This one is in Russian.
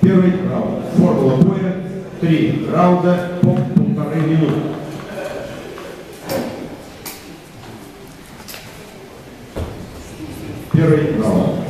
Первый раунд. Формула боя. Три раунда по полторы минуты. Первый раунд.